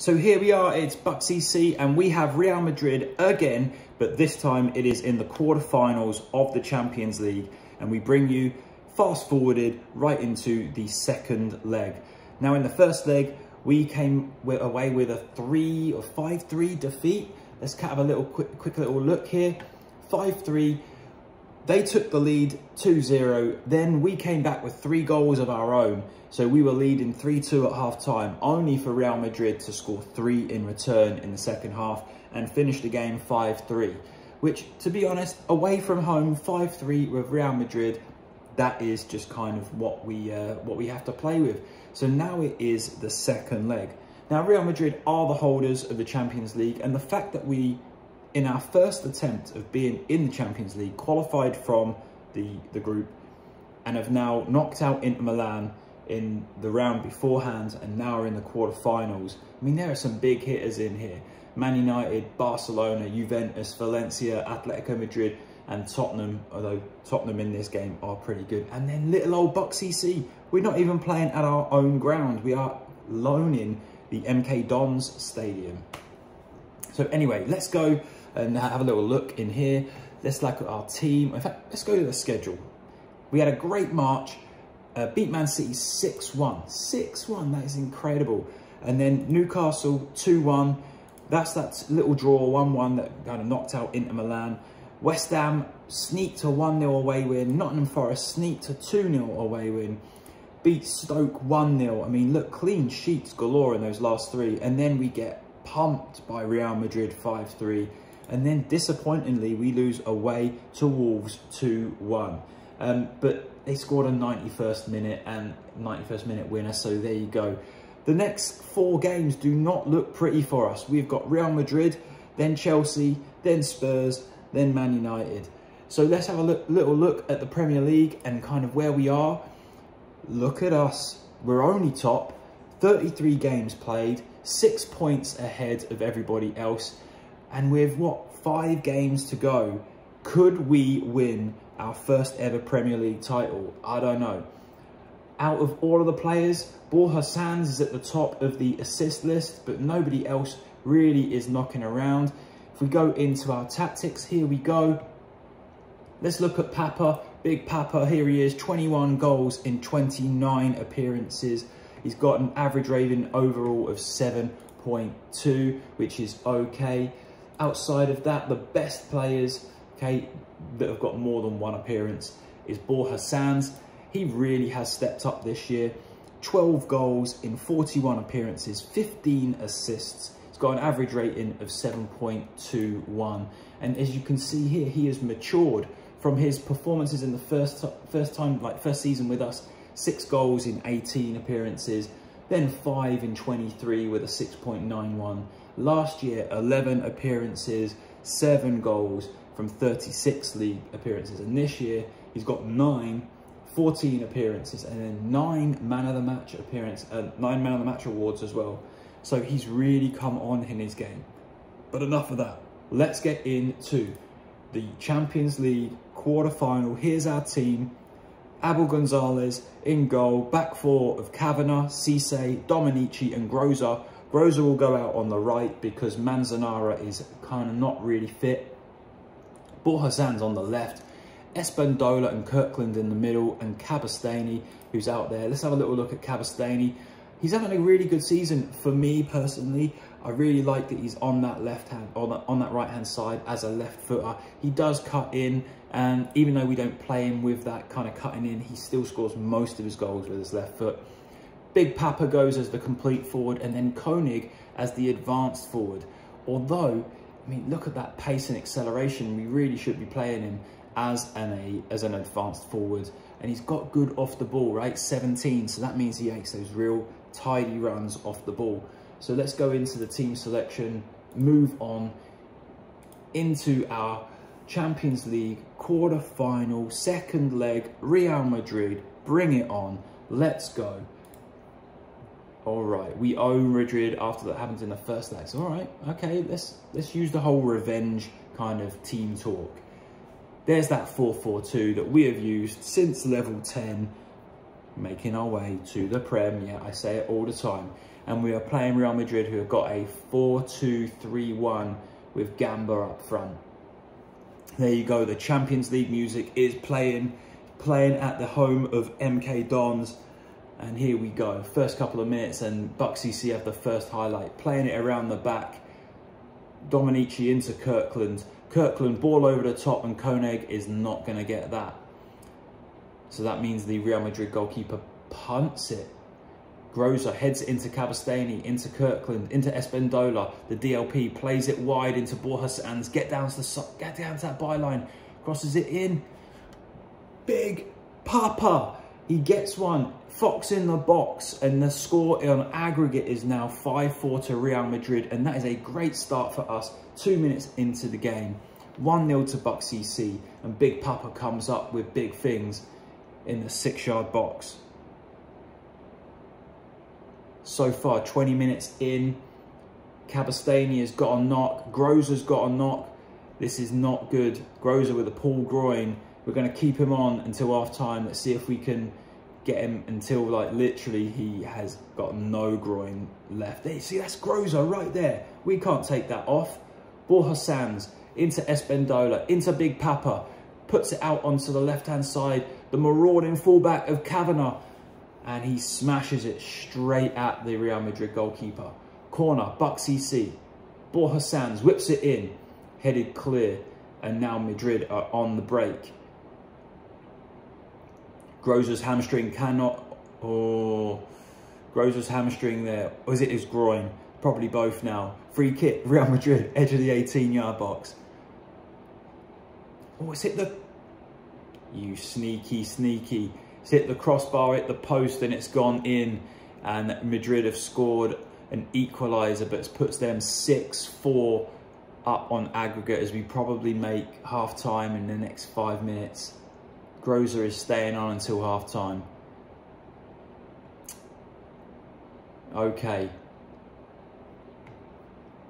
So here we are, it's Bucks EC and we have Real Madrid again, but this time it is in the quarterfinals of the Champions League and we bring you fast forwarded right into the second leg. Now in the first leg, we came away with a three or five three defeat. Let's have a little quick, quick little look here. 5-3, they took the lead 2-0. Then we came back with three goals of our own. So we were leading 3-2 at half time, only for Real Madrid to score three in return in the second half and finish the game 5-3. Which, to be honest, away from home, 5-3 with Real Madrid, that is just kind of what we uh, what we have to play with. So now it is the second leg. Now Real Madrid are the holders of the Champions League and the fact that we in our first attempt of being in the Champions League, qualified from the, the group and have now knocked out Inter Milan in the round beforehand and now are in the quarterfinals. I mean, there are some big hitters in here. Man United, Barcelona, Juventus, Valencia, Atletico Madrid and Tottenham, although Tottenham in this game are pretty good. And then little old Bucks EC. We're not even playing at our own ground. We are loaning the MK Dons Stadium. So anyway, let's go and have a little look in here. Let's look at our team. In fact, let's go to the schedule. We had a great March, uh, beat Man City 6-1. 6-1, that is incredible. And then Newcastle 2-1. That's that little draw, 1-1 that kind of knocked out Inter Milan. West Ham sneaked a 1-0 away win. Nottingham Forest sneaked a 2-0 away win. Beat Stoke 1-0. I mean, look, clean sheets galore in those last three. And then we get pumped by Real Madrid 5-3. And then disappointingly, we lose away to Wolves 2-1. Um, but they scored a 91st minute and 91st minute winner, so there you go. The next four games do not look pretty for us. We've got Real Madrid, then Chelsea, then Spurs, then Man United. So let's have a look, little look at the Premier League and kind of where we are. Look at us. We're only top, 33 games played, six points ahead of everybody else. And with what, five games to go, could we win our first ever Premier League title? I don't know. Out of all of the players, Borja Sanz is at the top of the assist list, but nobody else really is knocking around. If we go into our tactics, here we go. Let's look at Papa. Big Papa, here he is, 21 goals in 29 appearances. He's got an average rating overall of 7.2, which is okay. Outside of that, the best players, okay, that have got more than one appearance is Borja Sanz. He really has stepped up this year. 12 goals in 41 appearances, 15 assists. He's got an average rating of 7.21. And as you can see here, he has matured from his performances in the first first time, like first season with us, six goals in 18 appearances, then five in 23 with a 6.91. Last year, 11 appearances, seven goals from 36 league appearances. And this year, he's got nine, 14 appearances, and then nine man of the match appearance, uh, nine man of the match awards as well. So he's really come on in his game. But enough of that. Let's get into the Champions League quarter-final. Here's our team. Abel Gonzalez in goal. Back four of Kavanagh, Cisse, Dominici and Groza Groza will go out on the right because Manzanara is kind of not really fit. Borja Sanz on the left. Espendola and Kirkland in the middle and Cabestany who's out there. Let's have a little look at Cabestany. He's having a really good season for me personally. I really like that he's on that left hand, on that, on that right hand side as a left footer. He does cut in and even though we don't play him with that kind of cutting in, he still scores most of his goals with his left foot. Big Papa goes as the complete forward and then Koenig as the advanced forward. Although, I mean, look at that pace and acceleration. We really should be playing him as an, a, as an advanced forward. And he's got good off the ball, right? 17, so that means he makes those real tidy runs off the ball. So let's go into the team selection, move on into our Champions League quarter-final, second leg, Real Madrid, bring it on, let's go. All right, we own Madrid after that happens in the first leg. So, all right, okay, let's let's use the whole revenge kind of team talk. There's that 4-4-2 that we have used since level 10, making our way to the Prem. Yeah, I say it all the time. And we are playing Real Madrid, who have got a 4-2-3-1 with Gamba up front. There you go. The Champions League music is playing, playing at the home of MK Dons. And here we go. First couple of minutes and Bucks CC have the first highlight. Playing it around the back. Dominici into Kirkland. Kirkland ball over the top and Koenig is not going to get that. So that means the Real Madrid goalkeeper punts it. Groza heads into Cabestany, into Kirkland, into Espendola. The DLP plays it wide into Borja Sanz. Get down to the get down to that byline. Crosses it in. Big Papa. He gets one. Fox in the box. And the score on aggregate is now 5-4 to Real Madrid. And that is a great start for us. Two minutes into the game. 1-0 to Buck CC. And Big Papa comes up with big things in the six-yard box so far. 20 minutes in. Cabestany has got a knock. Groza's got a knock. This is not good. Groza with a pull groin. We're going to keep him on until half time. Let's see if we can get him until like literally he has got no groin left. There, see, that's Groza right there. We can't take that off. Borja Sanz into Espendola, into Big Papa. Puts it out onto the left-hand side. The marauding fullback of Kavanagh and he smashes it straight at the Real Madrid goalkeeper. Corner, Buck CC. Borja Sanz whips it in, headed clear, and now Madrid are on the break. Groza's hamstring cannot, oh, or Groza's hamstring there, or is it his groin? Probably both now. Free kick, Real Madrid, edge of the 18 yard box. Oh, it's hit the, you sneaky, sneaky. It's hit the crossbar, hit the post, and it's gone in. And Madrid have scored an equaliser, but it puts them 6-4 up on aggregate as we probably make half time in the next five minutes. Groza is staying on until half time. Okay.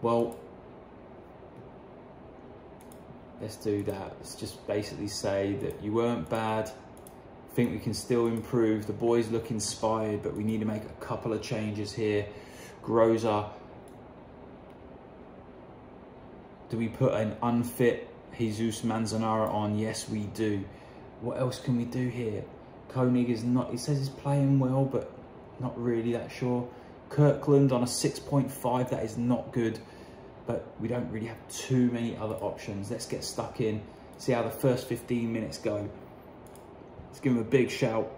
Well, let's do that. Let's just basically say that you weren't bad I think we can still improve. The boys look inspired, but we need to make a couple of changes here. Groza. Do we put an unfit Jesus Manzanara on? Yes, we do. What else can we do here? Koenig is not, he says he's playing well, but not really that sure. Kirkland on a 6.5, that is not good, but we don't really have too many other options. Let's get stuck in, see how the first 15 minutes go. Let's give them a big shout.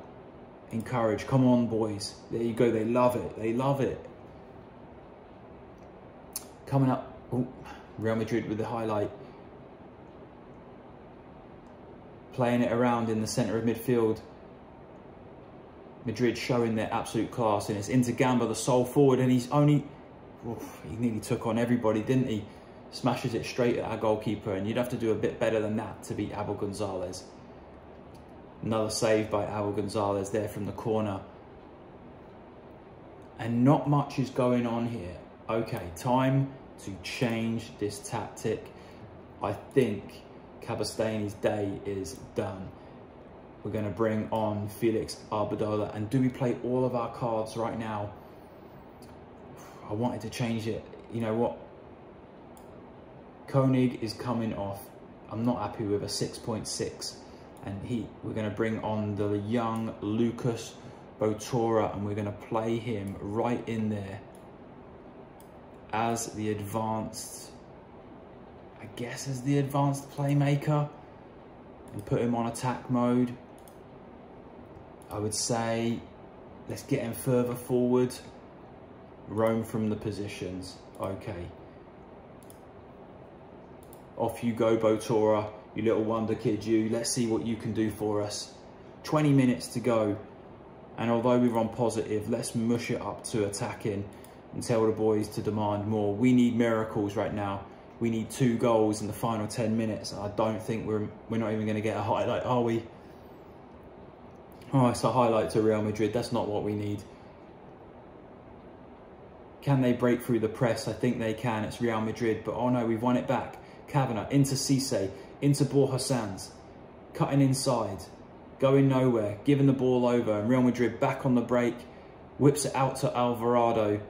Encourage. Come on, boys. There you go. They love it. They love it. Coming up. Ooh, Real Madrid with the highlight. Playing it around in the centre of midfield. Madrid showing their absolute class. And it's into Gamba, the sole forward. And he's only... Oof, he nearly took on everybody, didn't he? Smashes it straight at our goalkeeper. And you'd have to do a bit better than that to beat Abel Gonzalez. Another save by Abel Gonzalez there from the corner. And not much is going on here. Okay, time to change this tactic. I think Cabestany's day is done. We're going to bring on Felix Arbeloa. And do we play all of our cards right now? I wanted to change it. You know what? Koenig is coming off. I'm not happy with a 6.6 and he we're going to bring on the young Lucas Botora. and we're going to play him right in there as the advanced I guess as the advanced playmaker and put him on attack mode I would say let's get him further forward roam from the positions okay off you go Botora you little wonder kid, you. Let's see what you can do for us. 20 minutes to go. And although we run positive, let's mush it up to attacking and tell the boys to demand more. We need miracles right now. We need two goals in the final 10 minutes. I don't think we're we're not even going to get a highlight, are we? Oh, it's a highlight to Real Madrid. That's not what we need. Can they break through the press? I think they can. It's Real Madrid. But oh no, we've won it back. Kavanagh into Cisse into Borja Sanz, cutting inside, going nowhere, giving the ball over, and Real Madrid back on the break, whips it out to Alvarado,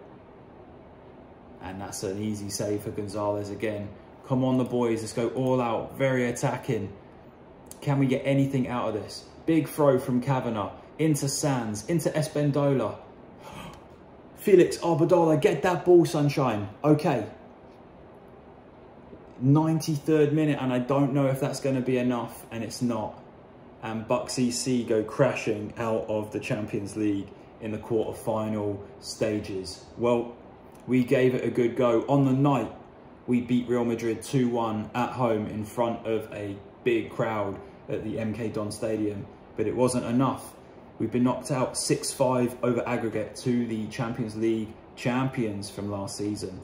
And that's an easy save for Gonzalez again. Come on, the boys. Let's go all out. Very attacking. Can we get anything out of this? Big throw from Kavanagh into Sanz, into Espendola. Felix Arbedola, get that ball, sunshine. Okay. 93rd minute, and I don't know if that's going to be enough, and it's not. And Bucks EC go crashing out of the Champions League in the quarter-final stages. Well, we gave it a good go. On the night, we beat Real Madrid 2-1 at home in front of a big crowd at the MK Don Stadium, but it wasn't enough. We've been knocked out 6-5 over aggregate to the Champions League champions from last season.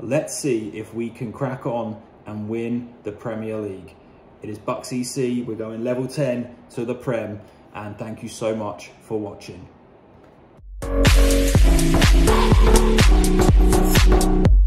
Let's see if we can crack on and win the Premier League. It is Bucks EC. We're going level 10 to the Prem. And thank you so much for watching. thank you